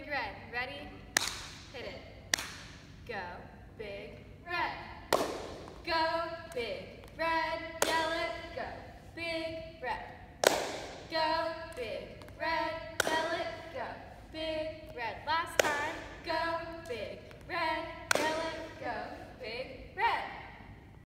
big red. Ready? Hit it. Go, big red. Go, big red. Yell it. Go, big red. Go, big red. Yell it. Go, big red. Last time.